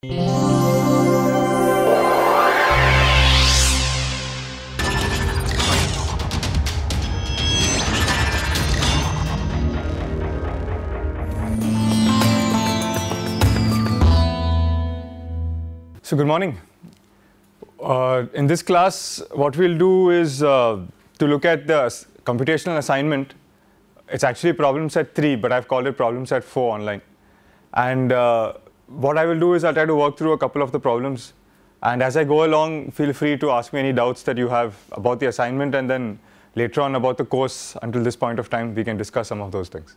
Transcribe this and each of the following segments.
So good morning. Uh, in this class, what we'll do is uh, to look at the computational assignment. It's actually problem set three, but I've called it problem set four online. And uh, what I will do is I'll try to work through a couple of the problems. And as I go along, feel free to ask me any doubts that you have about the assignment, and then later on about the course. Until this point of time, we can discuss some of those things.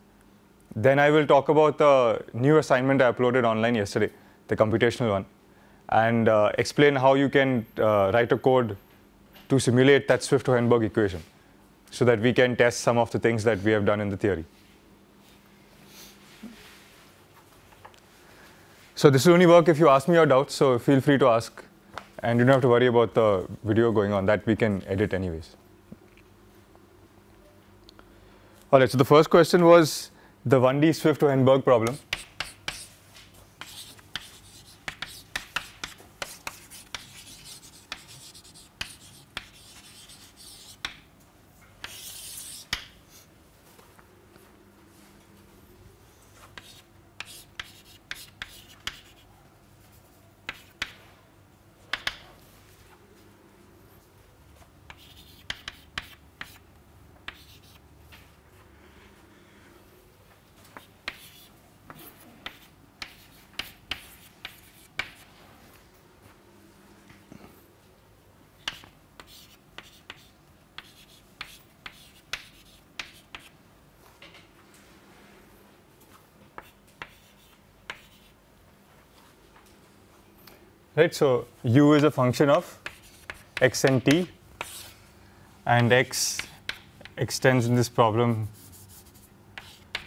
Then I will talk about the new assignment I uploaded online yesterday, the computational one, and uh, explain how you can uh, write a code to simulate that Swift-Hohenberg equation so that we can test some of the things that we have done in the theory. So this will only work if you ask me your doubts, so feel free to ask. And you don't have to worry about the video going on, that we can edit anyways. All right, so the first question was the 1D Swift-Hohenberg problem. Right? So u is a function of x and t, and x extends in this problem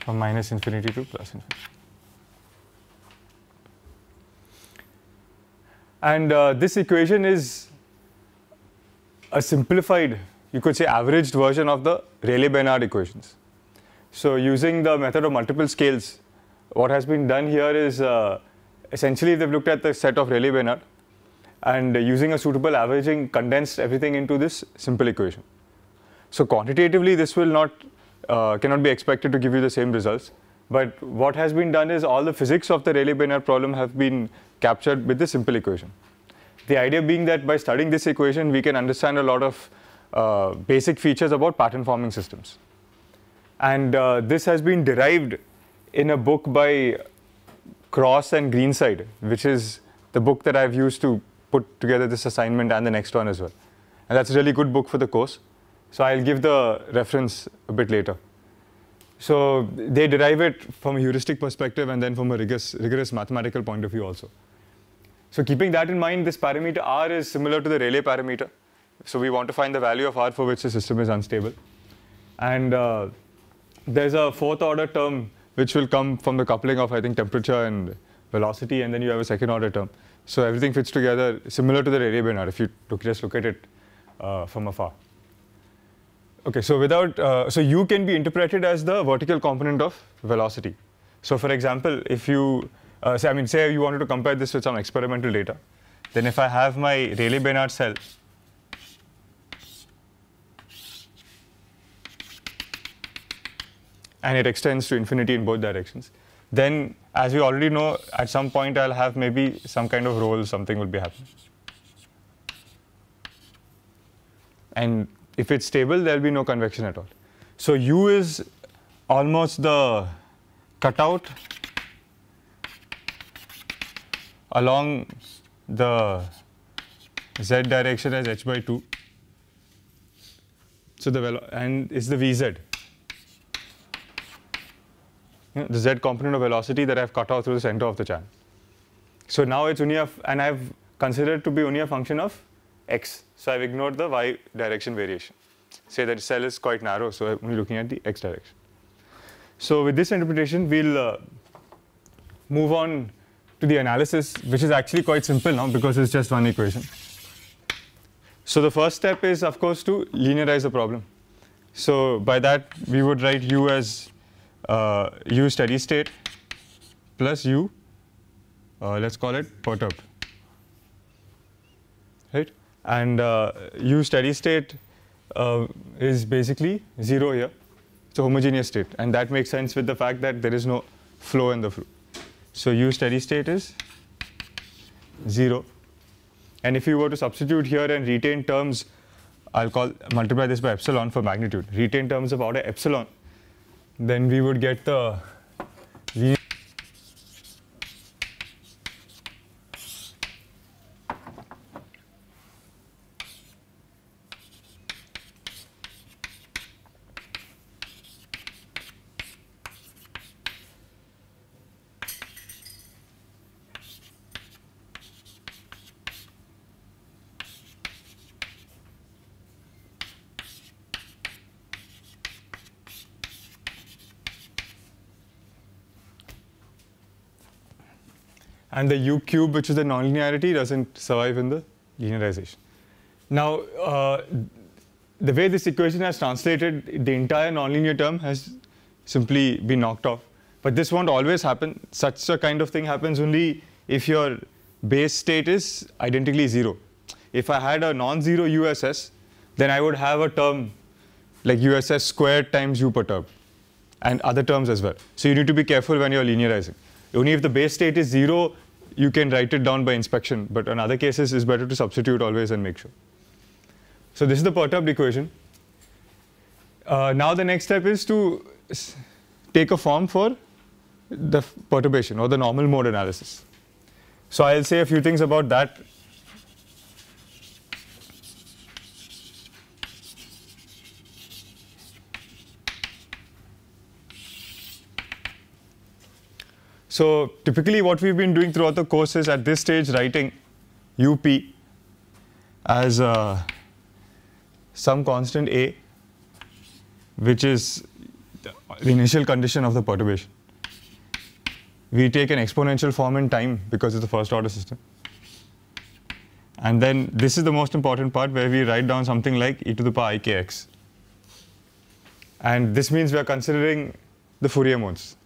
from minus infinity to plus infinity. And uh, this equation is a simplified, you could say averaged version of the Rayleigh-Benard equations. So using the method of multiple scales, what has been done here is uh, essentially they've looked at the set of Rayleigh-Benard and uh, using a suitable averaging condensed everything into this simple equation. So quantitatively this will not, uh, cannot be expected to give you the same results. But what has been done is all the physics of the Rayleigh-Benard problem have been captured with the simple equation. The idea being that by studying this equation, we can understand a lot of uh, basic features about pattern forming systems. And uh, this has been derived in a book by Cross and Greenside, which is the book that I've used to put together this assignment and the next one as well. And that's a really good book for the course. So I'll give the reference a bit later. So they derive it from a heuristic perspective and then from a rigorous, rigorous mathematical point of view also. So keeping that in mind, this parameter r is similar to the Rayleigh parameter. So we want to find the value of r for which the system is unstable. And uh, there's a fourth order term which will come from the coupling of I think temperature and velocity, and then you have a second order term. So everything fits together similar to the Rayleigh-Benard if you look, just look at it uh, from afar. Okay, so without uh, so u can be interpreted as the vertical component of velocity. So for example, if you uh, say I mean say you wanted to compare this with some experimental data, then if I have my Rayleigh-Benard cell and it extends to infinity in both directions, then as we already know, at some point I'll have maybe some kind of roll, something will be happening. And if it's stable, there'll be no convection at all. So U is almost the cutout along the z direction as h by 2. So the and is the vz. Yeah, the z component of velocity that I've cut out through the center of the channel. So now it's only a, and I've considered to be only a function of x. So I've ignored the y direction variation. Say that cell is quite narrow, so I'm only looking at the x direction. So with this interpretation, we'll uh, move on to the analysis, which is actually quite simple now because it's just one equation. So the first step is, of course, to linearize the problem. So by that, we would write u as u steady state plus u uh, let's call it perturbed. Right? And uh, u steady state uh, is basically zero here. It's a homogeneous state. And that makes sense with the fact that there is no flow in the fluid. So u steady state is zero. And if you were to substitute here and retain terms, I'll call multiply this by epsilon for magnitude, retain terms of order epsilon, then we would get the and the u cube, which is the nonlinearity, doesn't survive in the linearization. Now, uh, the way this equation has translated, the entire nonlinear term has simply been knocked off. But this won't always happen. Such a kind of thing happens only if your base state is identically zero. If I had a non-zero USS, then I would have a term like USS squared times U perturbed and other terms as well. So you need to be careful when you're linearizing. Only if the base state is zero, you can write it down by inspection, but in other cases, it's better to substitute always and make sure. So this is the perturbed equation. Uh, now the next step is to take a form for the perturbation or the normal mode analysis. So I'll say a few things about that So typically what we've been doing throughout the course is at this stage writing up as uh, some constant a which is the initial condition of the perturbation. We take an exponential form in time because it's a first order system. And then this is the most important part where we write down something like e to the power ikx. And this means we are considering the Fourier modes.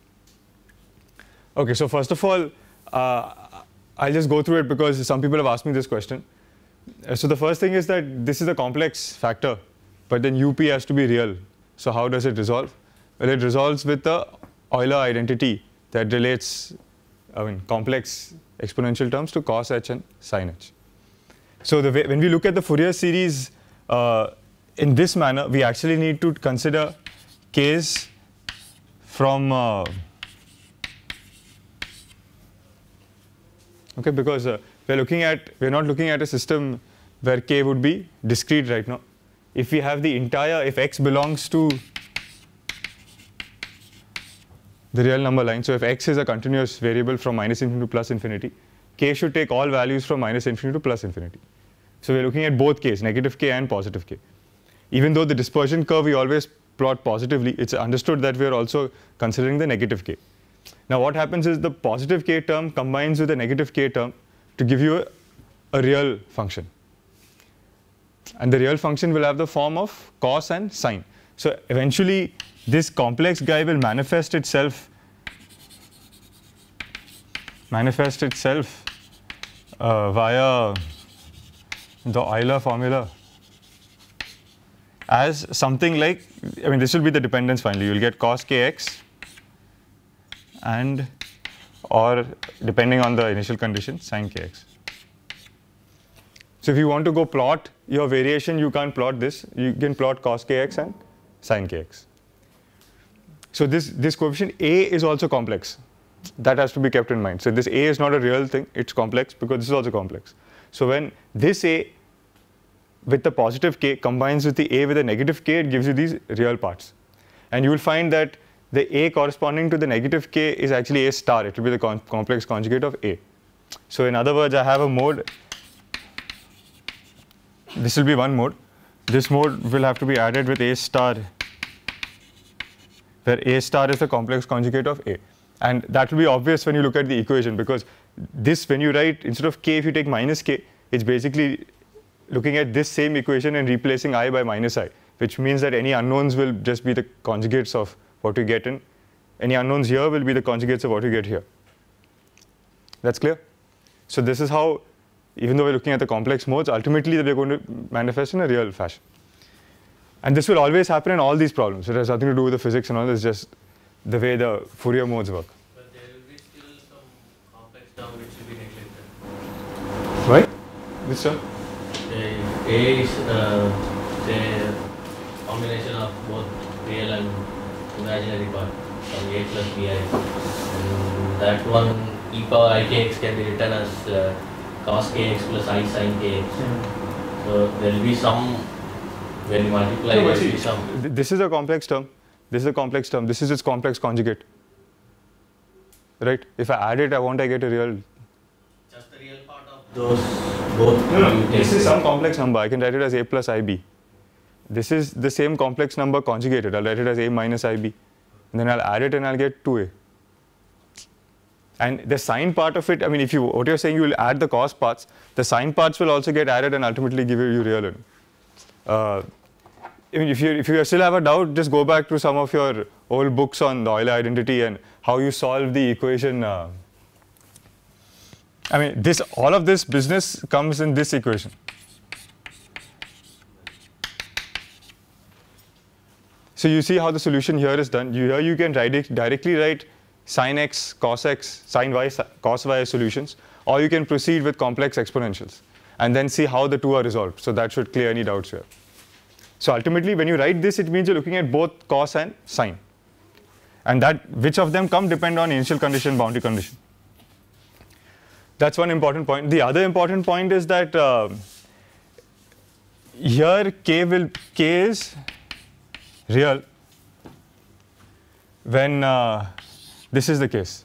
Okay, so first of all, uh, I'll just go through it because some people have asked me this question. Uh, so the first thing is that this is a complex factor, but then UP has to be real. So how does it resolve? Well, it resolves with the Euler identity that relates, I mean, complex exponential terms to cos h and sin h. So way, when we look at the Fourier series uh, in this manner, we actually need to consider k's from uh, okay, because uh, we're looking at, we're not looking at a system where k would be discrete right now. If we have the entire, if x belongs to the real number line, so if x is a continuous variable from minus infinity to plus infinity, k should take all values from minus infinity to plus infinity. So we're looking at both k's, negative k and positive k. Even though the dispersion curve we always plot positively, it's understood that we're also considering the negative k. Now what happens is the positive k term combines with the negative k term to give you a, a real function. And the real function will have the form of cos and sine. So eventually this complex guy will manifest itself manifest itself uh, via the Euler formula as something like, I mean, this will be the dependence finally. You'll get cos kx and or depending on the initial condition sine kx. So if you want to go plot your variation, you can't plot this. You can plot cos kx and sine kx. So this, this coefficient a is also complex. That has to be kept in mind. So this a is not a real thing, it's complex because this is also complex. So when this a with the positive k combines with the a with the negative k, it gives you these real parts. And you will find that the A corresponding to the negative K is actually A star. It will be the com complex conjugate of A. So in other words, I have a mode. This will be one mode. This mode will have to be added with A star, where A star is the complex conjugate of A. And that will be obvious when you look at the equation because this, when you write, instead of K, if you take minus K, it's basically looking at this same equation and replacing I by minus I, which means that any unknowns will just be the conjugates of what you get in. Any unknowns here will be the conjugates of what you get here. That's clear? So this is how, even though we're looking at the complex modes, ultimately they're going to manifest in a real fashion. And this will always happen in all these problems. It has nothing to do with the physics and all, it's just the way the Fourier modes work. But there will be still some complex term which will be neglected. Right? This term? A is uh, say combination of both real and imaginary part from A plus bi. And that one e power ikx can be written as uh, cos kx plus i sin kx. So there will be some when you multiply No, there will be some th- this is a complex term. This is a complex term. This is its complex conjugate. Right? If I add it, I won't I get a real. just the real part of those both. you This take is some complex number. I can write it as a plus ib. This is the same complex number conjugated. I'll write it as a minus ib. And then I'll add it and I'll get 2a. And the sine part of it, I mean, if you what you're saying, you will add the cos parts. The sine parts will also get added and ultimately give you real. Uh, I mean, if you if you still have a doubt, just go back to some of your old books on the Euler identity and how you solve the equation. Uh, I mean, this all of this business comes in this equation. So you see how the solution here is done. You, here you can directly write sine x, cos x, sine y, cos y solutions, or you can proceed with complex exponentials and then see how the two are resolved. So that should clear any doubts here. So ultimately, when you write this, it means you're looking at both cos and sine. And that which of them come depend on initial condition, boundary condition. That's one important point. The other important point is that uh, here k will k is real when uh, this is the case.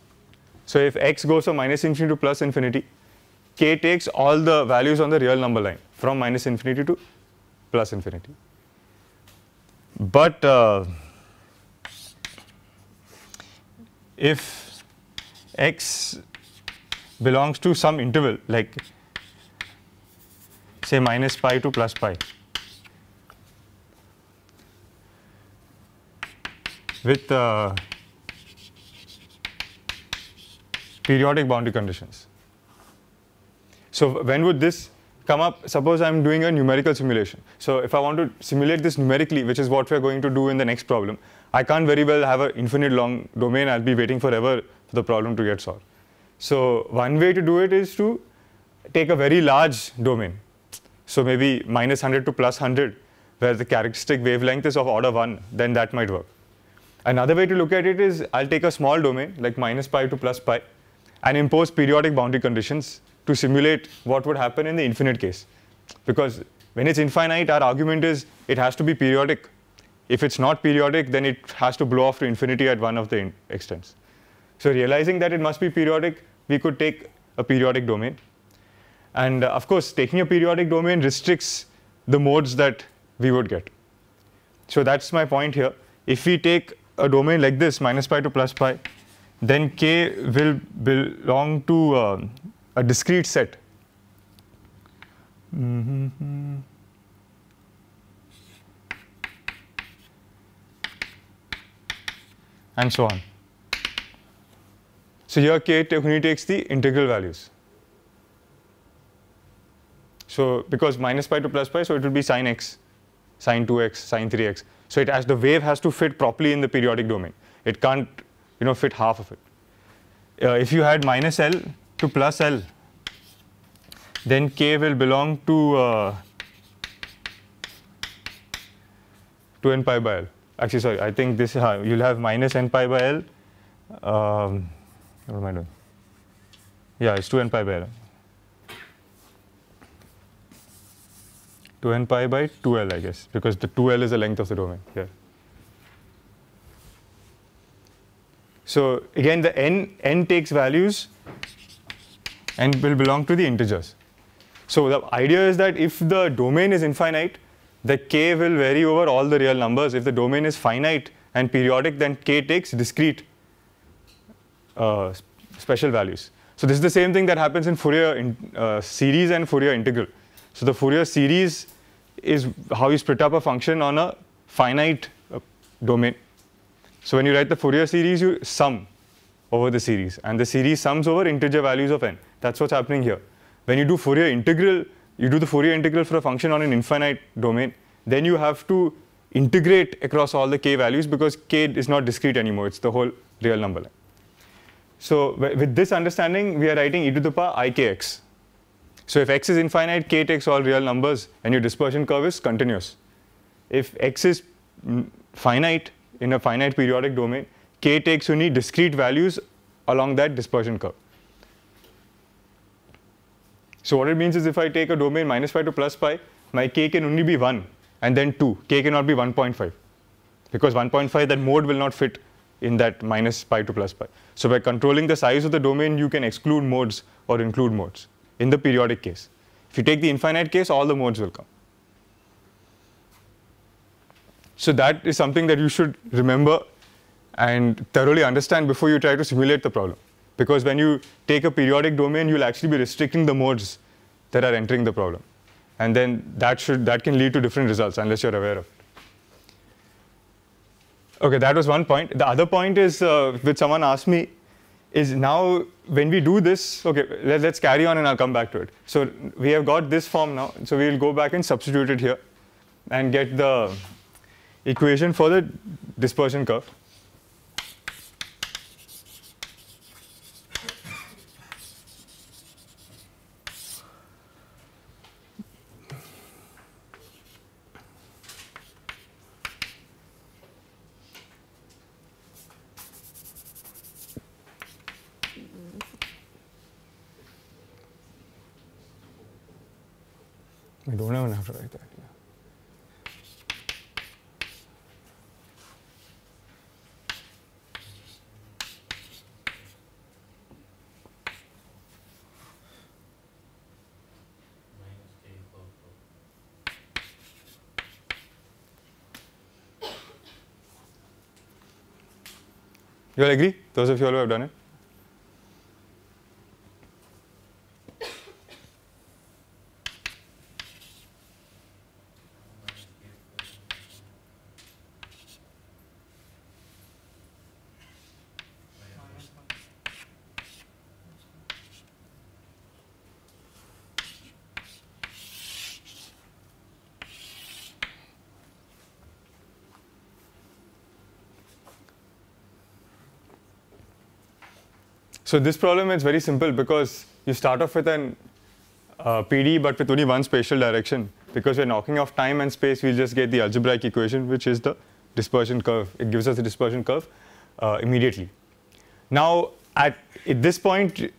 So if x goes from minus infinity to plus infinity, k takes all the values on the real number line from minus infinity to plus infinity. But uh, if x belongs to some interval like say minus pi to plus pi with uh, periodic boundary conditions. So when would this come up? Suppose I'm doing a numerical simulation. So if I want to simulate this numerically, which is what we're going to do in the next problem, I can't very well have an infinite long domain. I'll be waiting forever for the problem to get solved. So one way to do it is to take a very large domain. So maybe minus 100 to plus 100, where the characteristic wavelength is of order 1, then that might work. Another way to look at it is I'll take a small domain like minus pi to plus pi and impose periodic boundary conditions to simulate what would happen in the infinite case. Because when it's infinite, our argument is it has to be periodic. If it's not periodic, then it has to blow off to infinity at one of the extents. So realizing that it must be periodic, we could take a periodic domain. And uh, of course, taking a periodic domain restricts the modes that we would get. So that's my point here. If we take a domain like this, minus pi to plus pi, then k will belong to um, a discrete set. Mhm. And so on. So here k only takes the integral values. So because minus pi to plus pi, so it will be sine x, sine 2x, sine 3x. So it has the wave has to fit properly in the periodic domain. It can't, you know, fit half of it. Uh, if you had minus L to plus L, then k will belong to uh, to n pi by L. Actually, sorry, I think this uh, you'll have minus n pi by L. Um, what am I doing? Yeah, it's 2 n pi by L. 2n pi by 2l, I guess, because the 2l is the length of the domain here. So again, the n, n takes values and will belong to the integers. So the idea is that if the domain is infinite, the k will vary over all the real numbers. If the domain is finite and periodic, then k takes discrete uh, special values. So this is the same thing that happens in Fourier in, uh, series and Fourier integral. So the Fourier series is how you split up a function on a finite uh, domain. So when you write the Fourier series, you sum over the series. And the series sums over integer values of n. That's what's happening here. When you do Fourier integral, you do the Fourier integral for a function on an infinite domain, then you have to integrate across all the k values because k is not discrete anymore. It's the whole real number line. So with this understanding, we are writing e to the power ikx. So if x is infinite, k takes all real numbers and your dispersion curve is continuous. If x is finite in a finite periodic domain, k takes only discrete values along that dispersion curve. So what it means is if I take a domain minus pi to plus pi, my k can only be 1 and then 2. k cannot be 1.5 because 1.5 that mode will not fit in that minus pi to plus pi. So by controlling the size of the domain, you can exclude modes or include modes in the periodic case. If you take the infinite case, all the modes will come. So that is something that you should remember and thoroughly understand before you try to simulate the problem. Because when you take a periodic domain, you'll actually be restricting the modes that are entering the problem. And then that, should, that can lead to different results unless you're aware of it. Okay, that was one point. The other point is, uh, which someone asked me, is now when we do this, okay, let, us carry on and I'll come back to it. So we have got this form now. So we'll go back and substitute it here and get the equation for the dispersion curve. I don't even have to write that. Yeah. You all agree? Those of you who have done it? So this problem is very simple because you start off with an uh, PD but with only one spatial direction. Because we're knocking off time and space, we'll just get the algebraic equation, which is the dispersion curve. It gives us the dispersion curve uh, immediately. Now, at, at this point,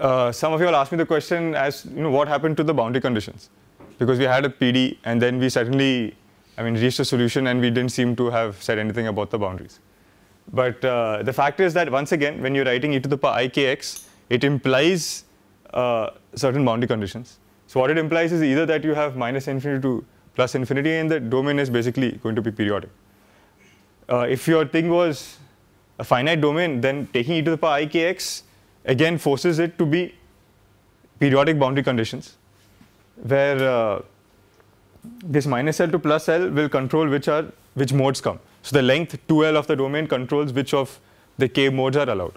uh, some of you will ask me the question as, you know, what happened to the boundary conditions? Because we had a PD and then we suddenly, I mean, reached a solution and we didn't seem to have said anything about the boundaries. But uh, the fact is that once again, when you're writing e to the power ikx, it implies uh, certain boundary conditions. So what it implies is either that you have minus infinity to plus infinity and the domain is basically going to be periodic. Uh, if your thing was a finite domain, then taking e to the power ikx again forces it to be periodic boundary conditions where uh, this minus L to plus L will control which are which modes come. So the length 2L of the domain controls which of the K modes are allowed.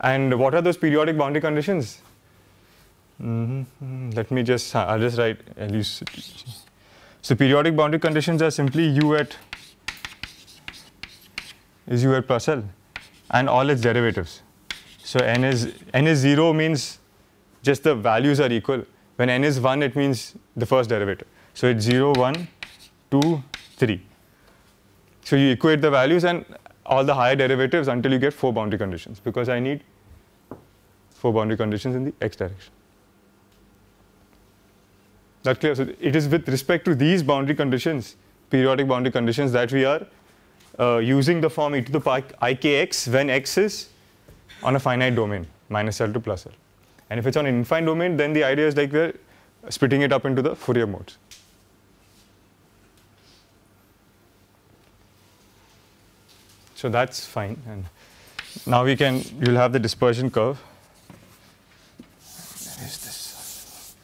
And what are those periodic boundary conditions? Mm -hmm. Let me just, I'll just write. So periodic boundary conditions are simply U at is U at plus L and all its derivatives. So n is, n is 0 means just the values are equal. When n is 1, it means the first derivative. So it's 0, 1, 2, 3. So you equate the values and all the higher derivatives until you get four boundary conditions because I need four boundary conditions in the x direction. That clear? So it is with respect to these boundary conditions, periodic boundary conditions, that we are uh, using the form e to the power ikx when x is on a finite domain, minus L to plus L. And if it's on an infinite domain, then the idea is like we're splitting it up into the Fourier modes. So that's fine. And now we can, you'll have the dispersion curve. Where is this?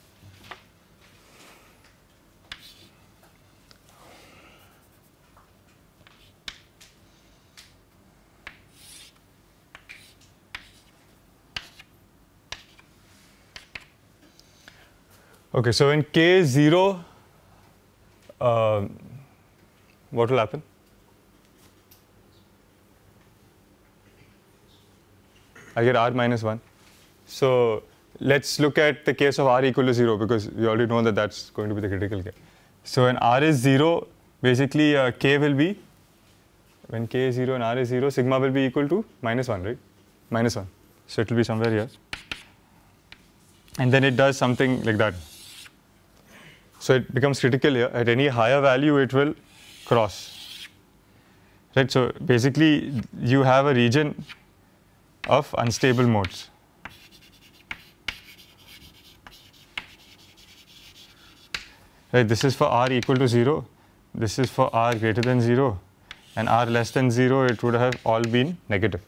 Okay, so in K0, uh, what will happen? I get r minus 1. So let's look at the case of r equal to 0 because we already know that that's going to be the critical case. So when r is 0, basically uh, k will be, when k is 0 and r is 0, sigma will be equal to minus 1, right? Minus 1. So it will be somewhere here. And then it does something like that. So it becomes critical here. At any higher value, it will cross. Right. So basically, you have a region of unstable modes. Right, this is for r equal to 0, this is for r greater than 0, and r less than 0, it would have all been negative.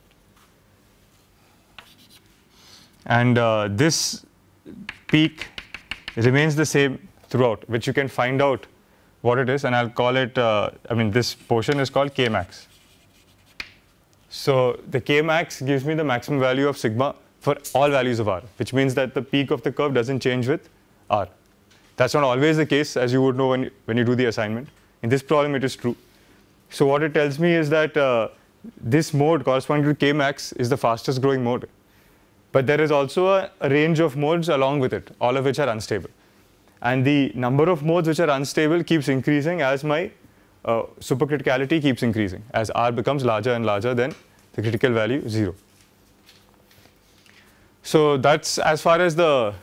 And uh, this peak remains the same throughout, which you can find out what it is, and I'll call it, uh, I mean, this portion is called K max. So the K max gives me the maximum value of sigma for all values of r, which means that the peak of the curve doesn't change with r. That's not always the case, as you would know when, when you do the assignment. In this problem, it is true. So what it tells me is that uh, this mode corresponding to k max is the fastest growing mode. But there is also a, a, range of modes along with it, all of which are unstable. And the number of modes which are unstable keeps increasing as my uh, supercriticality keeps increasing, as r becomes larger and larger then the critical value 0. So that's as far as the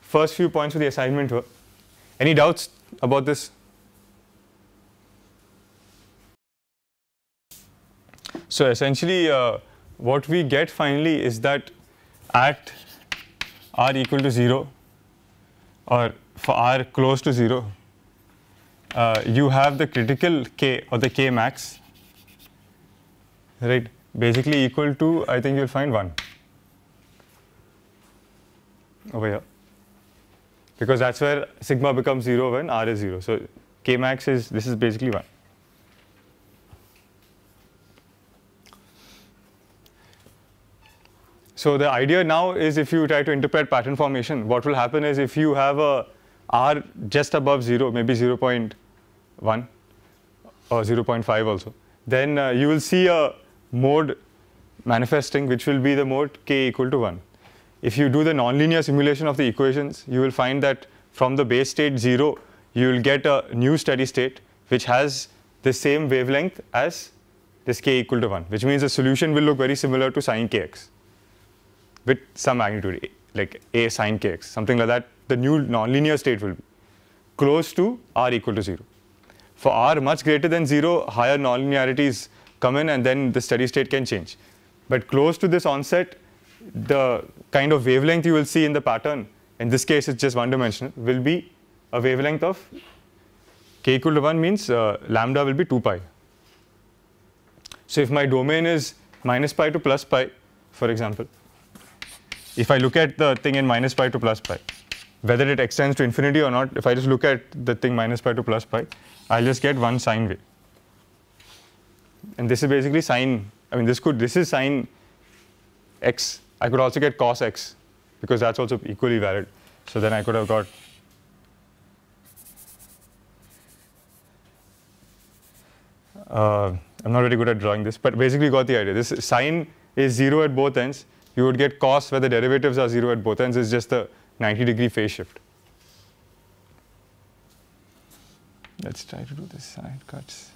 first few points of the assignment were. Any doubts about this? So essentially, uh, what we get finally is that at r equal to 0 or for r close to 0, uh, you have the critical k or the k max, right, basically equal to, I think you'll find 1 over here because that's where sigma becomes 0 when r is 0. So k max is, this is basically 1. So the idea now is if you try to interpret pattern formation, what will happen is if you have a r just above 0, maybe 0 0.1 or 0 0.5 also, then uh, you will see a mode manifesting which will be the mode k equal to 1 if you do the nonlinear simulation of the equations, you will find that from the base state 0, you will get a new steady state which has the same wavelength as this k equal to 1, which means the solution will look very similar to sine kx with some magnitude, like a sine kx, something like that. The new nonlinear state will be close to r equal to 0. For r much greater than 0, higher nonlinearities come in and then the steady state can change. But close to this onset, the kind of wavelength you will see in the pattern, in this case it's just one dimensional, will be a wavelength of k equal to 1 means uh, lambda will be 2 pi. So if my domain is minus pi to plus pi, for example, if I look at the thing in minus pi to plus pi, whether it extends to infinity or not, if I just look at the thing minus pi to plus pi, I'll just get one sine wave. And this is basically sine, I mean this could, this is sine x I could also get cos x because that's also equally valid. So then I could have got uh, I'm not very good at drawing this, but basically got the idea. This sine is 0 at both ends. You would get cos where the derivatives are 0 at both ends is just a 90 degree phase shift. Let's try to do this side cuts.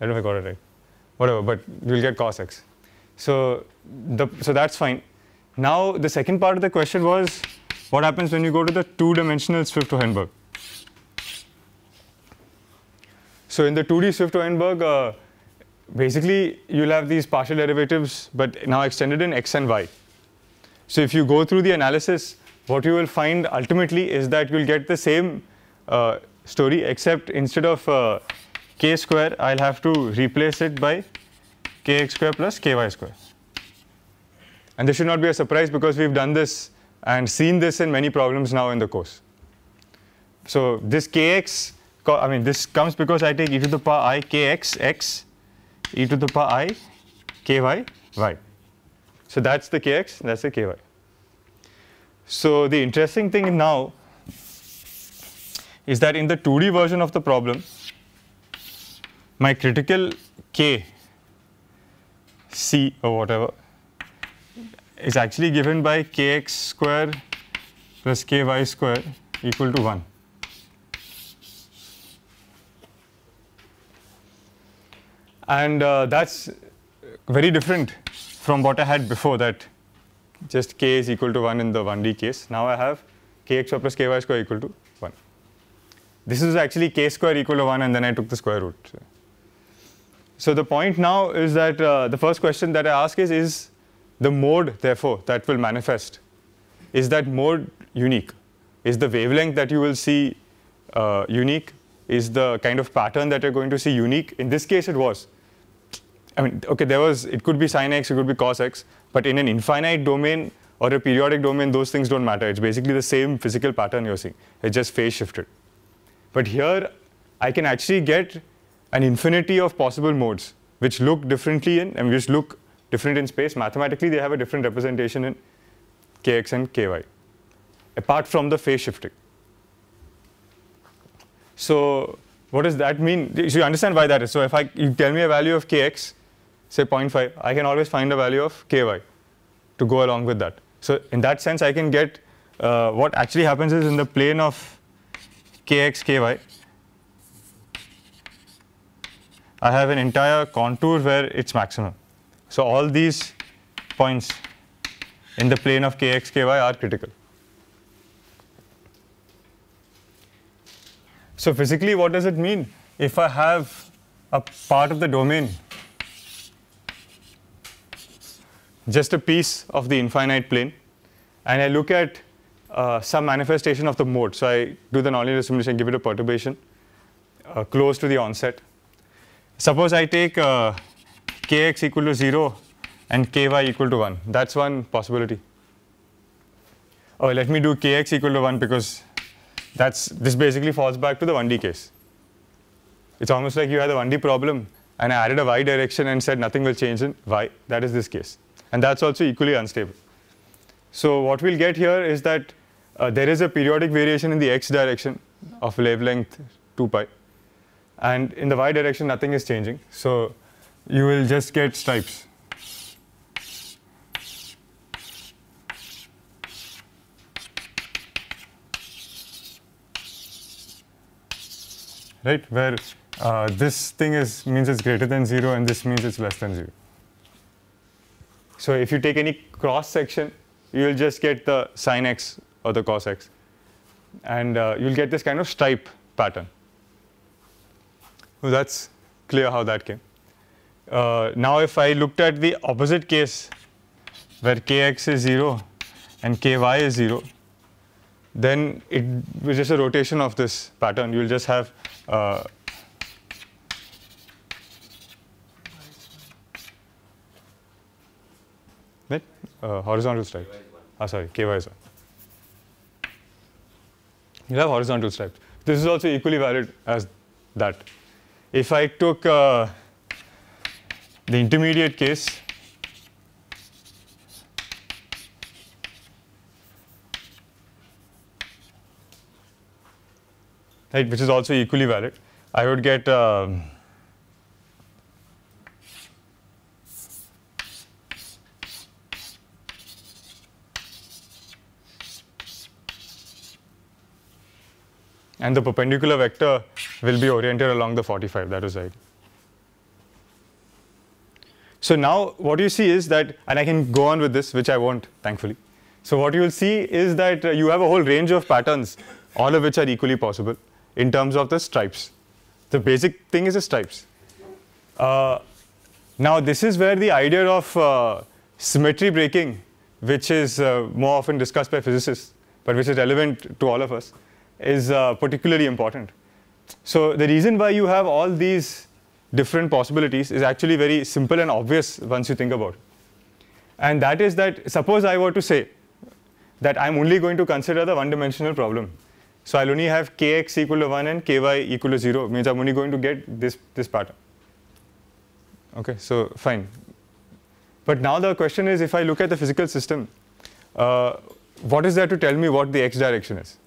I don't know if I got it right. Whatever, but you'll get cos x. So, the, so that's fine. Now the second part of the question was, what happens when you go to the two-dimensional Swift-Hohenberg? So in the 2D Swift-Hohenberg, uh, basically you'll have these partial derivatives, but now extended in x and y. So if you go through the analysis, what you will find ultimately is that you'll get the same uh, story, except instead of uh, k square, I'll have to replace it by kx square plus ky square. And this should not be a surprise because we've done this and seen this in many problems now in the course. So this kx, I mean this comes because I take e to the power i kx x, e to the power i ky y. So that's the kx, that's the ky. So the interesting thing now is that in the 2D version of the problem, my critical k, c or whatever, is actually given by kx square plus ky square equal to 1. And uh, that's very different from what I had before that just k is equal to 1 in the 1D case. Now I have kx plus ky square equal to 1. This is actually k square equal to 1 and then I took the square root. So the point now is that uh, the first question that I ask is, is the mode therefore that will manifest, is that mode unique? Is the wavelength that you will see uh, unique? Is the kind of pattern that you're going to see unique? In this case it was. I mean, okay, there was, it could be sine x, it could be cos x, but in an infinite domain or a periodic domain, those things don't matter. It's basically the same physical pattern you're seeing. It's just phase shifted. But here, I can actually get an infinity of possible modes, which look differently in, and which look different in space. Mathematically, they have a different representation in kx and ky, apart from the phase shifting. So what does that mean? So you understand why that is. So if I, you tell me a value of kx, say 0.5, I can always find a value of ky to go along with that. So in that sense, I can get uh, what actually happens is in the plane of kx, ky, I have an entire contour where it's maximum. So all these points in the plane of kx, ky are critical. So physically, what does it mean? If I have a part of the domain just a piece of the infinite plane, and I look at uh, some manifestation of the mode. So I do the nonlinear simulation, give it a perturbation uh, close to the onset. Suppose I take uh, kx equal to 0 and ky equal to 1. That's one possibility. Oh, let me do kx equal to 1 because that's this basically falls back to the 1D case. It's almost like you had a 1D problem and I added a y direction and said nothing will change in y. That is this case and that's also equally unstable. So what we'll get here is that uh, there is a periodic variation in the x direction of wavelength 2 pi and in the y direction nothing is changing. So you will just get stripes. Right, where uh, this thing is means it's greater than 0 and this means it's less than 0. So if you take any cross section, you will just get the sine x or the cos x. And uh, you'll get this kind of stripe pattern. So that's clear how that came. Uh, now if I looked at the opposite case where kx is 0 and ky is 0, then it was just a rotation of this pattern. You'll just have uh, right? Uh, horizontal stripes. Ah, sorry, ky is 1. You have horizontal stripes. This is also equally valid as that. If I took uh, the intermediate case, right, which is also equally valid, I would get um, and the perpendicular vector will be oriented along the 45, that is right. So now what you see is that, and I can go on with this, which I won't, thankfully. So what you will see is that uh, you have a whole range of patterns, all of which are equally possible in terms of the stripes. The basic thing is the stripes. Uh, now this is where the idea of uh, symmetry breaking, which is uh, more often discussed by physicists, but which is relevant to all of us, is uh, particularly important. So the reason why you have all these different possibilities is actually very simple and obvious once you think about. And that is that suppose I were to say that I'm only going to consider the one-dimensional problem. So I'll only have kx equal to 1 and ky equal to 0 means I'm only going to get this, this pattern. Okay, so fine. But now the question is, if I look at the physical system, uh, what is there to tell me what the x direction is?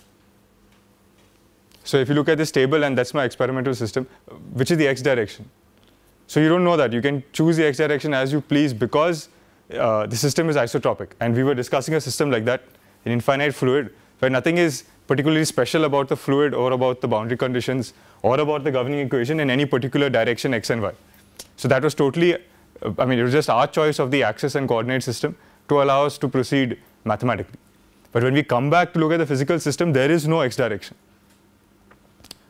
So if you look at this table, and that's my experimental system, which is the x direction? So you don't know that. You can choose the x direction as you please because uh, the system is isotropic. And we were discussing a system like that in infinite fluid, where nothing is particularly special about the fluid or about the boundary conditions or about the governing equation in any particular direction x and y. So that was totally, uh, I mean, it was just our choice of the axis and coordinate system to allow us to proceed mathematically. But when we come back to look at the physical system, there is no x direction.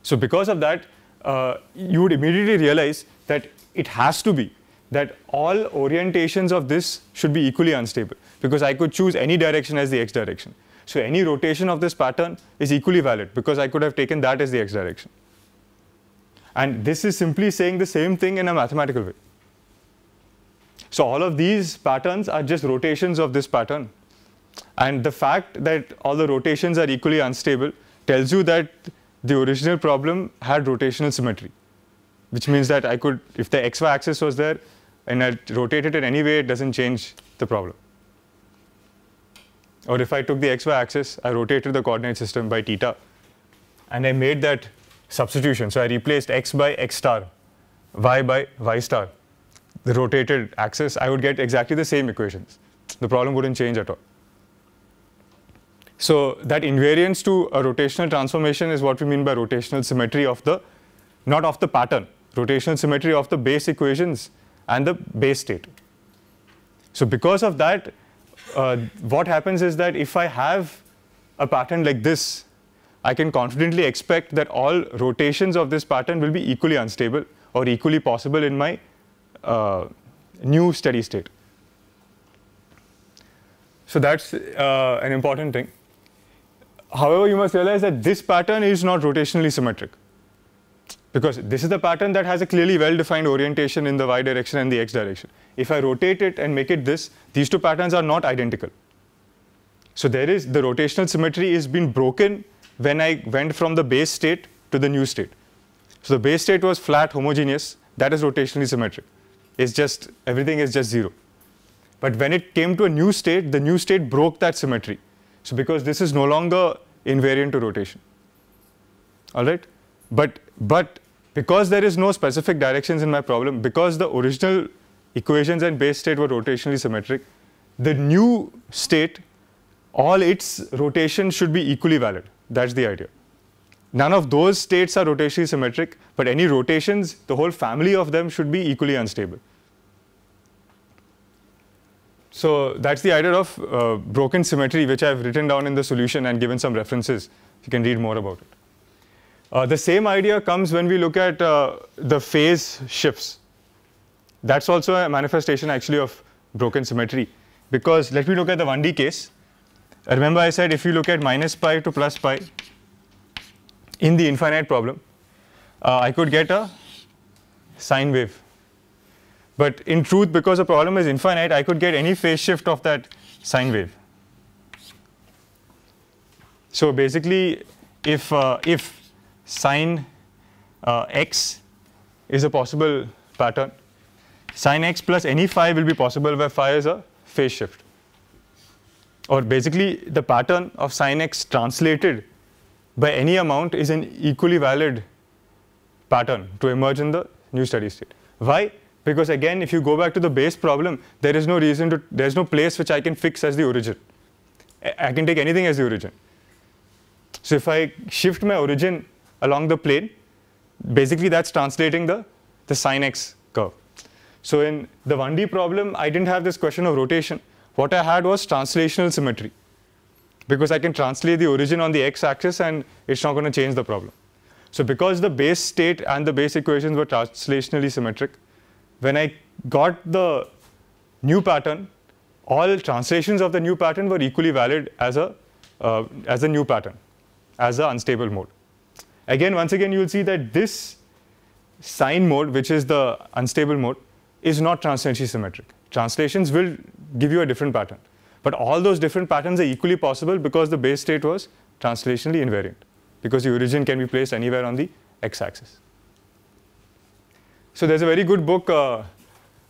So because of that, uh, you would immediately realize that it has to be that all orientations of this should be equally unstable because I could choose any direction as the x direction. So any rotation of this pattern is equally valid because I could have taken that as the x direction. And this is simply saying the same thing in a mathematical way. So all of these patterns are just rotations of this pattern. And the fact that all the rotations are equally unstable tells you that the original problem had rotational symmetry, which means that I could, if the xy axis was there and I rotated it any way, it doesn't change the problem. Or if I took the xy axis, I rotated the coordinate system by theta, and I made that substitution. So I replaced x by x star, y by y star, the rotated axis, I would get exactly the same equations. The problem wouldn't change at all. So that invariance to a rotational transformation is what we mean by rotational symmetry of the, not of the pattern, rotational symmetry of the base equations and the base state. So because of that, uh, what happens is that if I have a pattern like this, I can confidently expect that all rotations of this pattern will be equally unstable or equally possible in my uh, new steady state. So that's uh, an important thing. However, you must realize that this pattern is not rotationally symmetric because this is the pattern that has a clearly well-defined orientation in the y direction and the x direction. If I rotate it and make it this, these two patterns are not identical. So there is the rotational symmetry is being broken when I went from the base state to the new state. So the base state was flat, homogeneous. That is rotationally symmetric. It's just everything is just zero. But when it came to a new state, the new state broke that symmetry. So because this is no longer invariant to rotation. All right? But but because there is no specific directions in my problem, because the original equations and base state were rotationally symmetric, the new state, all its rotation should be equally valid. That's the idea. None of those states are rotationally symmetric, but any rotations, the whole family of them should be equally unstable. So that's the idea of uh, broken symmetry, which I've written down in the solution and given some references. You can read more about it. Uh, the same idea comes when we look at uh, the phase shifts. That's also a manifestation actually of broken symmetry. Because let me look at the 1D case. Remember I said if you look at minus pi to plus pi in the infinite problem, uh, I could get a sine wave. But in truth, because the problem is infinite, I could get any phase shift of that sine wave. So basically, if, uh, if sine uh, x is a possible pattern. Sine x plus any phi will be possible where phi is a phase shift. Or basically the pattern of sine x translated by any amount is an equally valid pattern to emerge in the new steady state. Why? Because again, if you go back to the base problem, there is no reason to, there is no place which I can fix as the origin. I can take anything as the origin. So if I shift my origin along the plane, basically that's translating the, the sine x curve. So in the 1D problem, I didn't have this question of rotation. What I had was translational symmetry because I can translate the origin on the x-axis and it's not going to change the problem. So because the base state and the base equations were translationally symmetric, when I got the new pattern, all translations of the new pattern were equally valid as a, uh, as a new pattern, as an unstable mode. Again, once again, you'll see that this sine mode, which is the unstable mode, is not translationally symmetric. Translations will give you a different pattern. But all those different patterns are equally possible because the base state was translationally invariant, because the origin can be placed anywhere on the x-axis. So there's a very good book, uh,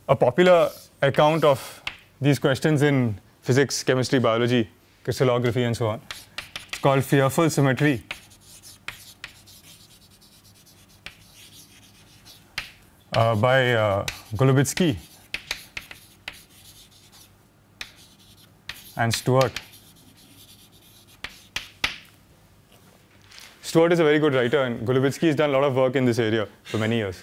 a popular account of these questions in physics, chemistry, biology, crystallography, and so on. It's called fearful symmetry. Uh, by uh, Golubitsky and Stewart. Stewart is a very good writer, and Golubitsky has done a lot of work in this area for many years.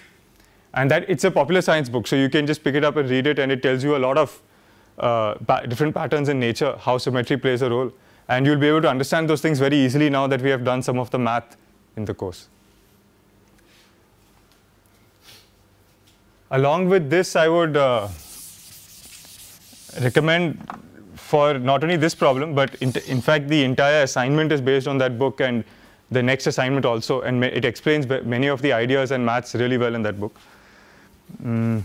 And that it's a popular science book, so you can just pick it up and read it, and it tells you a lot of uh, pa different patterns in nature, how symmetry plays a role, and you'll be able to understand those things very easily now that we have done some of the math in the course. Along with this, I would uh, recommend for not only this problem, but in, in, fact, the entire assignment is based on that book and the next assignment also, and it explains many of the ideas and maths really well in that book. Mm,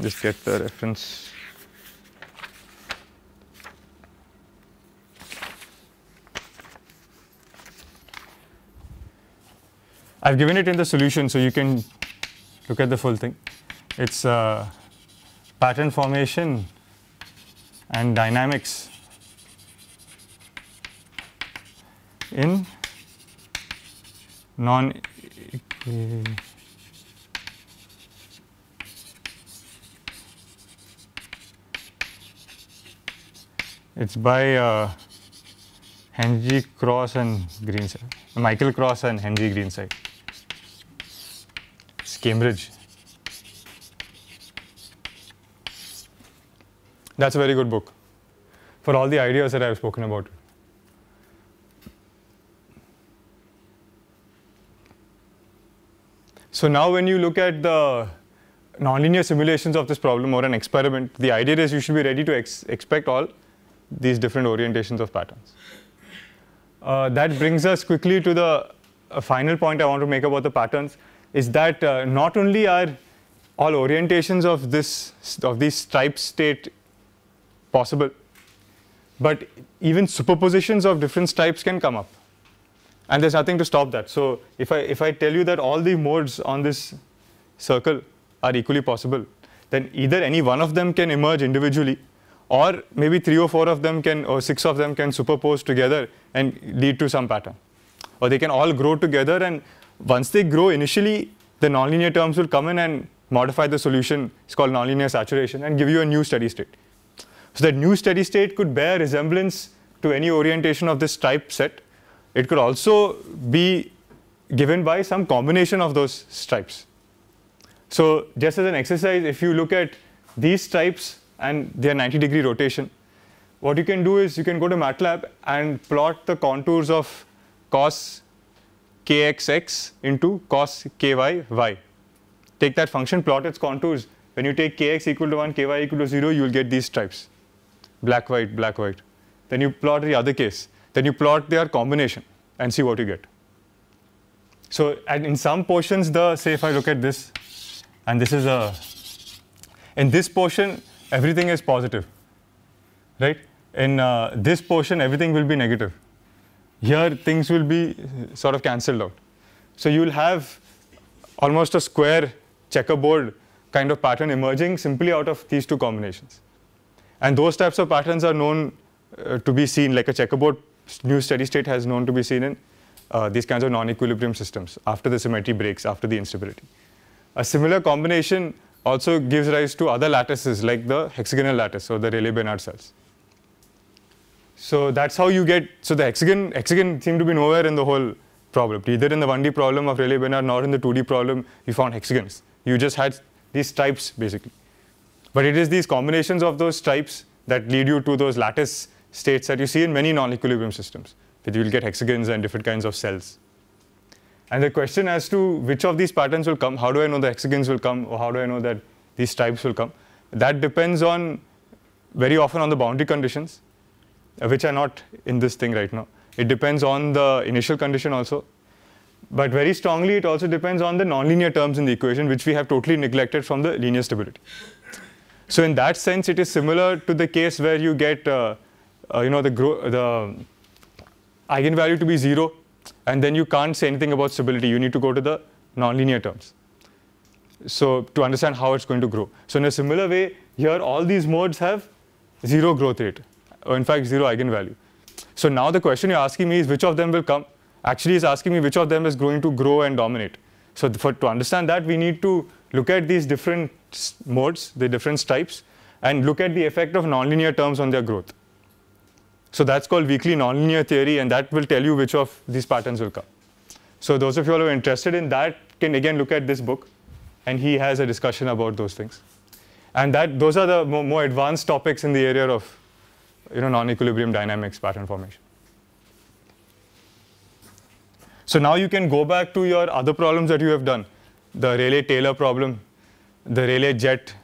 just get the reference. I've given it in the solution so you can look at the full thing. It's uh, pattern formation and dynamics in non it's by uh, Henry Cross and Greenside, Michael Cross and Henry Greenside. It's Cambridge. That's a very good book for all the ideas that I've spoken about. So now when you look at the nonlinear simulations of this problem or an experiment, the idea is you should be ready to ex expect all these different orientations of patterns. Uh, that brings us quickly to the uh, final point I want to make about the patterns is that uh, not only are all orientations of this of these stripe state possible. But even superpositions of different stripes can come up. And there's nothing to stop that. So if I, if I tell you that all the modes on this circle are equally possible, then either any one of them can emerge individually, or maybe three or four of them can, or six of them can superpose together and lead to some pattern. Or they can all grow together, and once they grow initially, the nonlinear terms will come in and modify the solution. It's called nonlinear saturation and give you a new steady state. So that new steady state could bear resemblance to any orientation of this stripe set. It could also be given by some combination of those stripes. So just as an exercise, if you look at these stripes and their 90 degree rotation, what you can do is you can go to MATLAB and plot the contours of cos kxx into cos ky y. Take that function, plot its contours. When you take kx equal to 1, ky equal to 0, you will get these stripes black, white, black, white. Then you plot the other case. Then you plot their combination and see what you get. So and in some portions, the say if I look at this, and this is a, in this portion, everything is positive, right? In uh, this portion, everything will be negative. Here, things will be sort of cancelled out. So you will have almost a square checkerboard kind of pattern emerging simply out of these two combinations. And those types of patterns are known uh, to be seen, like a checkerboard new steady state has known to be seen in uh, these kinds of non-equilibrium systems after the symmetry breaks, after the instability. A similar combination also gives rise to other lattices like the hexagonal lattice or the Rayleigh-Benard cells. So that's how you get, so the hexagon, hexagon seem to be nowhere in the whole problem. Either in the 1D problem of Rayleigh-Benard nor in the 2D problem, you found hexagons. You just had these stripes basically. But it is these combinations of those stripes that lead you to those lattice states that you see in many non-equilibrium systems, that you will get hexagons and different kinds of cells. And the question as to which of these patterns will come, how do I know the hexagons will come, or how do I know that these stripes will come, that depends on very often on the boundary conditions, uh, which are not in this thing right now. It depends on the initial condition also. But very strongly, it also depends on the nonlinear terms in the equation, which we have totally neglected from the linear stability. So in that sense, it is similar to the case where you get, uh, uh, you know, the, the eigenvalue to be zero, and then you can't say anything about stability. You need to go to the nonlinear terms. So to understand how it's going to grow. So in a similar way, here all these modes have zero growth rate, or in fact zero eigenvalue. So now the question you're asking me is which of them will come? Actually, is asking me which of them is going to grow and dominate. So for, to understand that, we need to look at these different modes, the different types, and look at the effect of nonlinear terms on their growth. So that's called weakly nonlinear theory, and that will tell you which of these patterns will come. So those of you who are interested in that can again look at this book, and he has a discussion about those things. And that those are the more, more advanced topics in the area of you know, non-equilibrium dynamics, pattern formation. So now you can go back to your other problems that you have done, the Rayleigh-Taylor problem, the Rayleigh-Jet,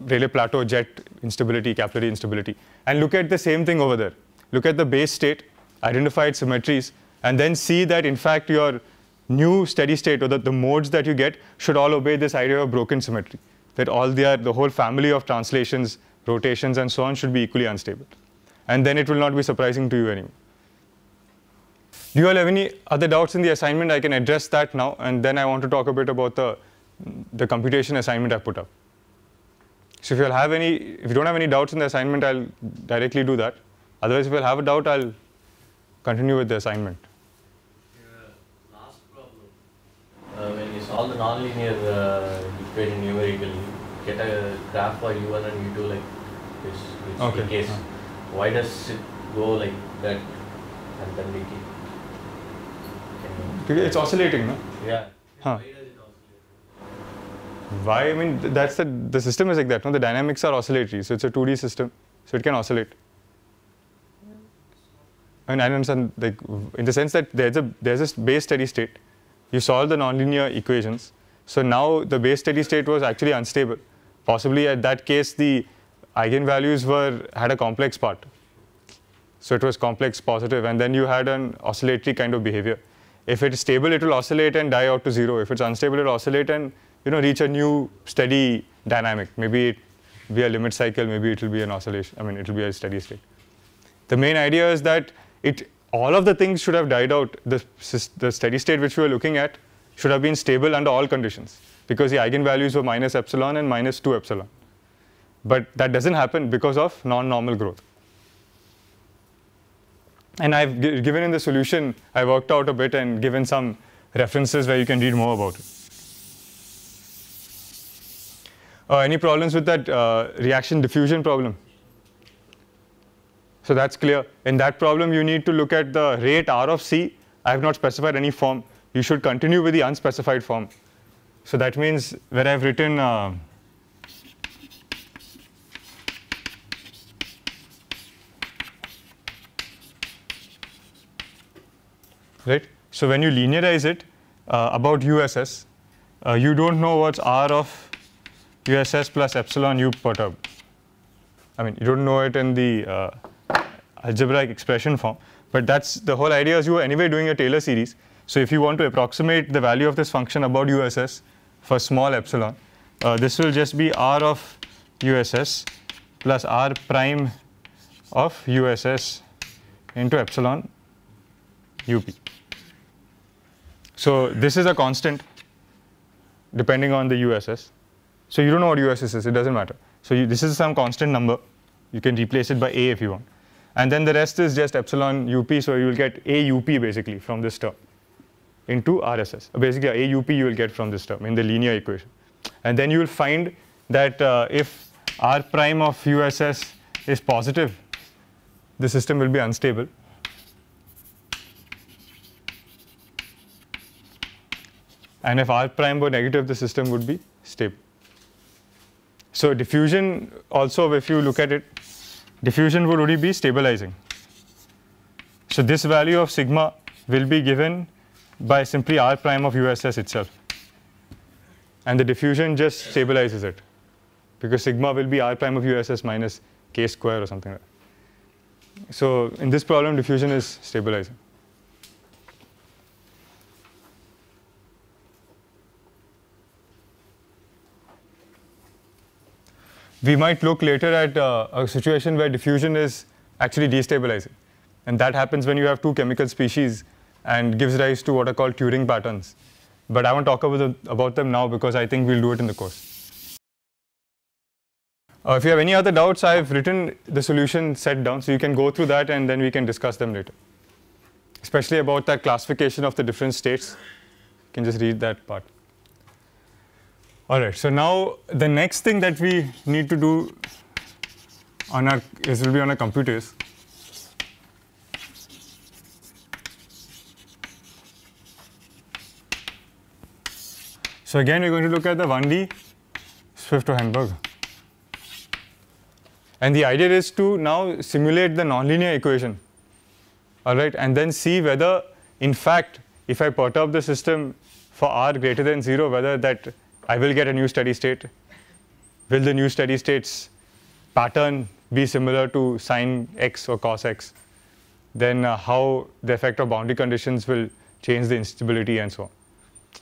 Rayleigh-Plateau jet instability, capillary instability, and look at the same thing over there. Look at the base state, identify its symmetries, and then see that in fact your new steady state or the, the modes that you get should all obey this idea of broken symmetry, that all the, the whole family of translations, rotations, and so on should be equally unstable. And then it will not be surprising to you anymore. Do you all have any other doubts in the assignment? I can address that now, and then I want to talk a bit about the, the computation assignment I put up. So if you'll have any, if you don't have any doubts in the assignment, I'll directly do that. Otherwise, if you'll have a doubt, I'll continue with the assignment. Your last problem, uh, when you solve the nonlinear uh, equation numerically, get a graph for u1 and u2 like this, which Okay, decays. uh. Why does it go like that and then decay? It's oscillating, no? Yeah. Huh. Why? I mean, that's the the system is like that. No, the dynamics are oscillatory, so it's a 2D system, so it can oscillate. I mean, I understand, like, in the sense that there's a there's a base steady state. You solve the nonlinear equations, so now the base steady state was actually unstable. Possibly at that case, the eigenvalues were had a complex part. So it was complex positive, and then you had an oscillatory kind of behavior. If it is stable, it will oscillate and die out to zero. If it's unstable, it will oscillate and you know reach a new steady dynamic. Maybe it be a limit cycle, maybe it will be an oscillation. I mean, it will be a steady state. The main idea is that it all of the things should have died out. The, the steady state which we were looking at should have been stable under all conditions because the eigenvalues were minus epsilon and minus 2 epsilon. But that doesn't happen because of non-normal growth. And I've given in the solution, I worked out a bit and given some references where you can read more about it. Uh, any problems with that uh, reaction diffusion problem? So that's clear. In that problem, you need to look at the rate R of C. I have not specified any form. You should continue with the unspecified form. So that means where I've written uh, right? So when you linearize it uh, about USS, uh, you don't know what's R of USS plus epsilon u perturb. I mean, you don't know it in the uh, algebraic expression form, but that's the whole idea is you are anyway doing a Taylor series. So if you want to approximate the value of this function about USS for small epsilon, uh, this will just be R of USS plus R prime of USS into epsilon UP. So this is a constant depending on the USS. So you don't know what USS is, it doesn't matter. So you, this is some constant number. You can replace it by A if you want. And then the rest is just epsilon UP, so you will get AUP basically from this term into RSS. Basically, AUP you will get from this term in the linear equation. And then you will find that uh, if R prime of USS is positive, the system will be unstable. And if R prime were negative, the system would be stable. So diffusion also, if you look at it, diffusion would only be stabilizing. So this value of sigma will be given by simply R prime of USS itself. And the diffusion just stabilizes it because sigma will be R prime of USS minus k square or something. So in this problem, diffusion is stabilizing. We might look later at uh, a situation where diffusion is actually destabilizing. And that happens when you have two chemical species and gives rise to what are called Turing patterns. But I won't talk about, the, about them now because I think we'll do it in the course. Uh, if you have any other doubts, I've written the solution set down, so you can go through that and then we can discuss them later. Especially about that classification of the different states. You can just read that part. All right, so now the next thing that we need to do on our is will be on our computers. So again, we're going to look at the 1D Swift-Hohenberg. And the idea is to now simulate the nonlinear equation, all right, and then see whether, in fact, if I perturb the system for r greater than 0, whether that I will get a new steady state. Will the new steady state's pattern be similar to sine x or cos x? Then uh, how the effect of boundary conditions will change the instability and so on.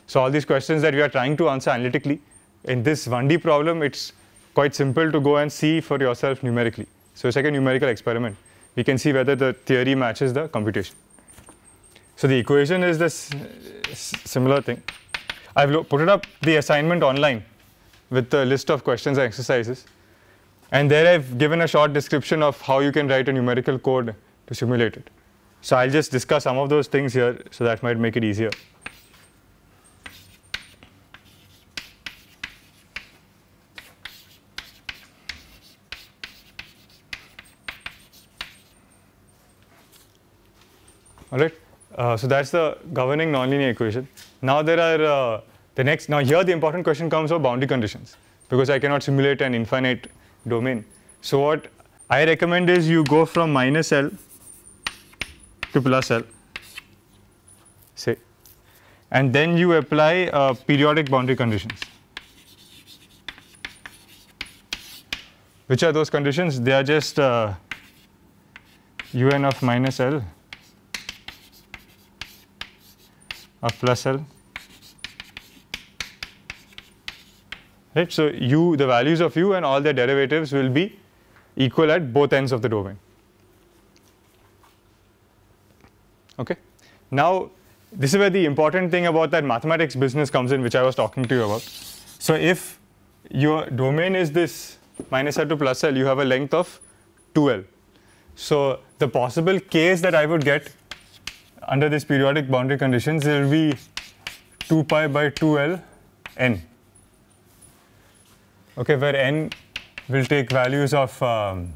So all these questions that we are trying to answer analytically, in this 1D problem, it's quite simple to go and see for yourself numerically. So it's like a numerical experiment. We can see whether the theory matches the computation. So the equation is this similar thing. I've put it up the assignment online with a list of questions and exercises. And there I've given a short description of how you can write a numerical code to simulate it. So I'll just discuss some of those things here so that might make it easier. All right. Uh, so that's the governing nonlinear equation. Now there are uh, the next. Now here the important question comes of boundary conditions because I cannot simulate an infinite domain. So what I recommend is you go from minus L to plus L, say, and then you apply uh, periodic boundary conditions. Which are those conditions? They are just uh, un of minus L of plus L. Right, so u, the values of u and all their derivatives will be equal at both ends of the domain. Okay. Now, this is where the important thing about that mathematics business comes in, which I was talking to you about. So, if your domain is this minus L to plus L, you have a length of 2L. So, the possible k's that I would get under this periodic boundary conditions, will be 2 pi by 2L n. Okay, where n will take values of um,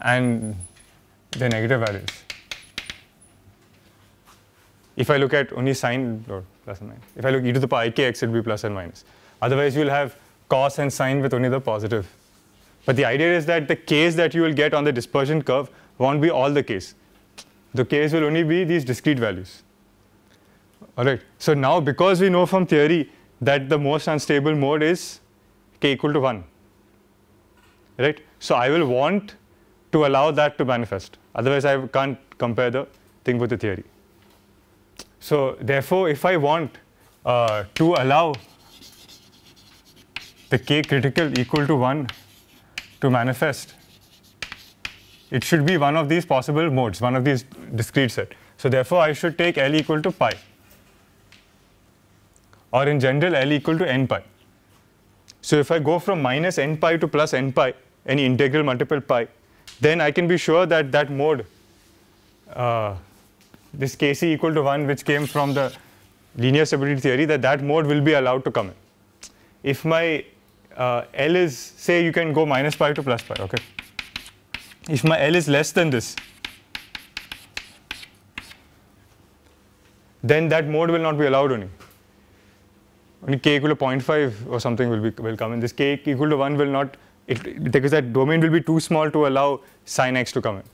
and the negative values. If I look at only sine or plus and minus, if I look e to the power ikx, it will be plus and minus. Otherwise, you will have cos and sine with only the positive but the idea is that the k's that you will get on the dispersion curve won't be all the k's. The k's will only be these discrete values. All right. So now because we know from theory that the most unstable mode is k equal to 1. Right. So I will want to allow that to manifest. Otherwise I can't compare the thing with the theory. So therefore if I want uh, to allow the k critical equal to 1 to manifest, it should be one of these possible modes, one of these discrete set. So therefore, I should take L equal to pi, or in general, L equal to n pi. So if I go from minus n pi to plus n pi, any integral multiple pi, then I can be sure that that mode, uh, this kc equal to 1, which came from the linear stability theory, that that mode will be allowed to come in. If my uh, L is, say you can go minus pi to plus pi, okay. If my L is less than this, then that mode will not be allowed only. Only k equal to 0.5 or something will, be, will come in. This k equal to 1 will not, it, because that domain will be too small to allow sine x to come in.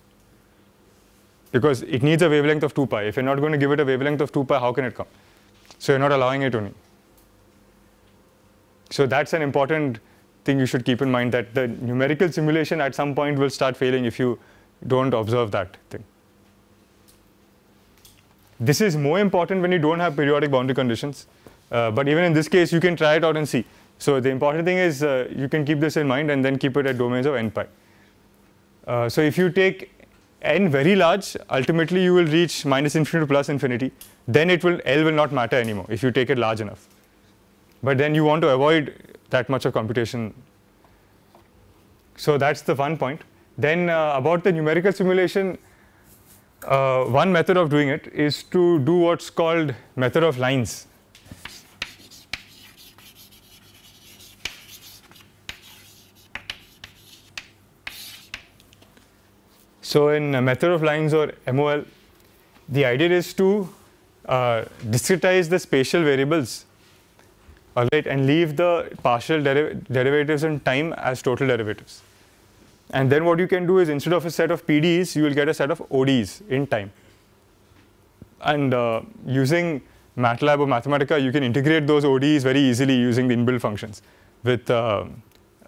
Because it needs a wavelength of 2 pi. If you're not going to give it a wavelength of 2 pi, how can it come? So you're not allowing it only. So that's an important thing you should keep in mind that the numerical simulation at some point will start failing if you don't observe that thing. This is more important when you don't have periodic boundary conditions. Uh, but even in this case, you can try it out and see. So the important thing is uh, you can keep this in mind and then keep it at domains of n pi. Uh, so if you take n very large, ultimately you will reach minus infinity to plus infinity. Then it will L will not matter anymore if you take it large enough. but then you want to avoid that much of computation. So that's the one point. Then uh, about the numerical simulation, uh, one method of doing it is to do what's called method of lines. So in method of lines or MOL, the idea is to uh, discretize the spatial variables all right, and leave the partial deriv derivatives in time as total derivatives. And then what you can do is instead of a set of PDEs, you will get a set of ODEs in time. And uh, using MATLAB or Mathematica, you can integrate those ODEs very easily using the inbuilt functions with uh,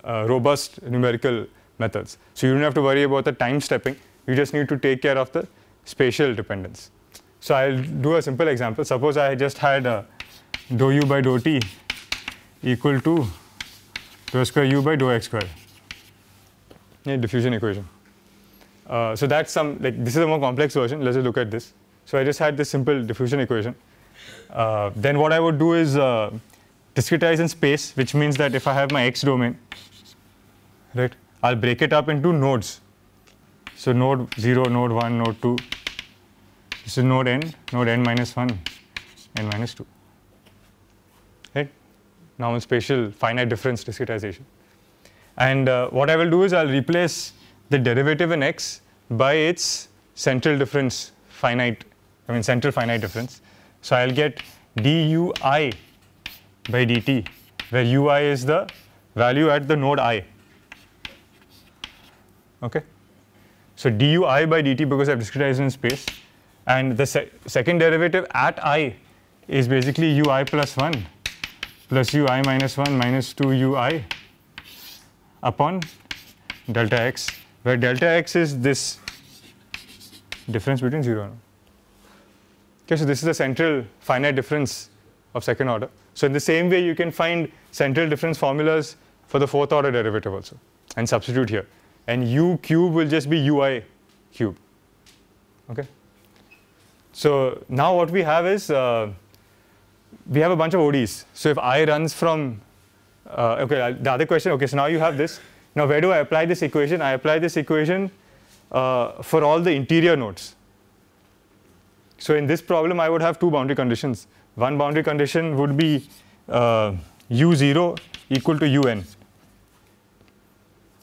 uh, robust numerical methods. So you don't have to worry about the time stepping. You just need to take care of the spatial dependence. So I'll do a simple example. Suppose I just had a dou u by dou t equal to dou square u by dou x square. Yeah, diffusion equation. Uh, so that's some, like this is a more complex version. Let's just look at this. So I just had this simple diffusion equation. Uh, then what I would do is uh, discretize in space, which means that if I have my x domain, right, I'll break it up into nodes. So node 0, node 1, node 2. This is node n, node n minus 1, n minus 2 Right? normal spatial finite difference discretization. And uh, what I will do is I'll replace the derivative in x by its central difference finite, I mean central finite difference. So I'll get dui by dt, where ui is the value at the node i. Okay. So dui by dt because I've discretized in space, and the se second derivative at i is basically ui plus 1 plus ui minus 1 minus 2 ui upon delta x, where delta x is this difference between 0 and 1. Okay, so this is the central finite difference of second order. So in the same way, you can find central difference formulas for the fourth order derivative also and substitute here. And u cube will just be ui cube. Okay. So now what we have is uh, we have a bunch of ODEs. So if I runs from, uh, okay, the other question, okay, so now you have this. Now where do I apply this equation? I apply this equation uh, for all the interior nodes. So in this problem, I would have two boundary conditions. One boundary condition would be uh, u0 equal to un.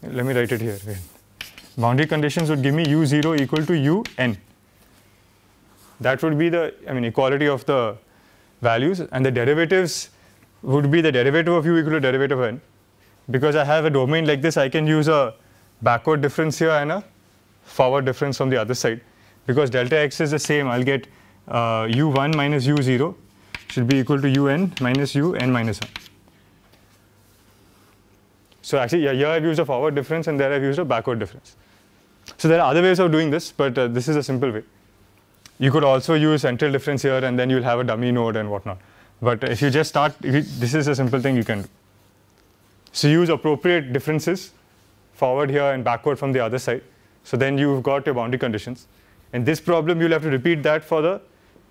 Let me write it here. Boundary conditions would give me u0 equal to un. That would be the, I mean, equality of the values and the derivatives would be the derivative of u equal to derivative of n. Because I have a domain like this, I can use a backward difference here and a forward difference from the other side. Because delta x is the same, I'll get uh, u1 minus u0 should be equal to un minus un minus 1. So actually, yeah, here I've used a forward difference and there I've used a backward difference. So there are other ways of doing this, but uh, this is a simple way. You could also use central difference here and then you'll have a dummy node and whatnot. But if you just start, you, this is a simple thing you can do. So use appropriate differences forward here and backward from the other side. So then you've got your boundary conditions. In this problem, you'll have to repeat that for the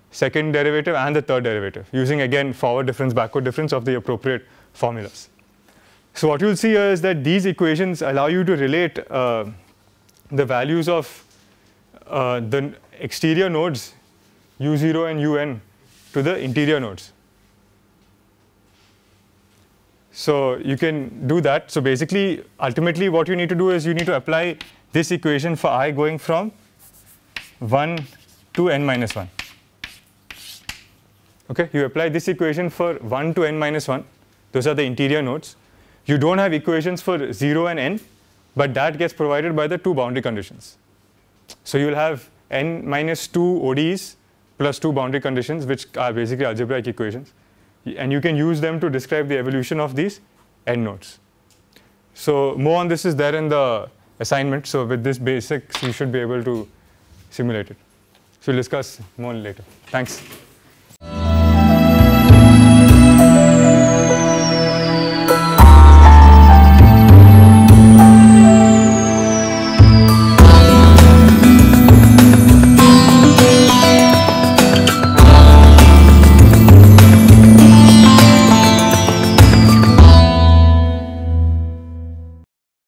second derivative and the third derivative, using again forward difference, backward difference of the appropriate formulas. So what you'll see here is that these equations allow you to relate uh, the values of uh, the exterior nodes u0 and un to the interior nodes. So you can do that. So basically, ultimately what you need to do is you need to apply this equation for i going from 1 to n minus 1. Okay, you apply this equation for 1 to n minus 1. Those are the interior nodes. You don't have equations for 0 and n, but that gets provided by the two boundary conditions. So you'll have n minus 2 ODEs plus two boundary conditions, which are basically algebraic equations. And you can use them to describe the evolution of these n nodes. So more on this is there in the assignment. So with this basics, you should be able to simulate it. So we'll discuss more later. Thanks.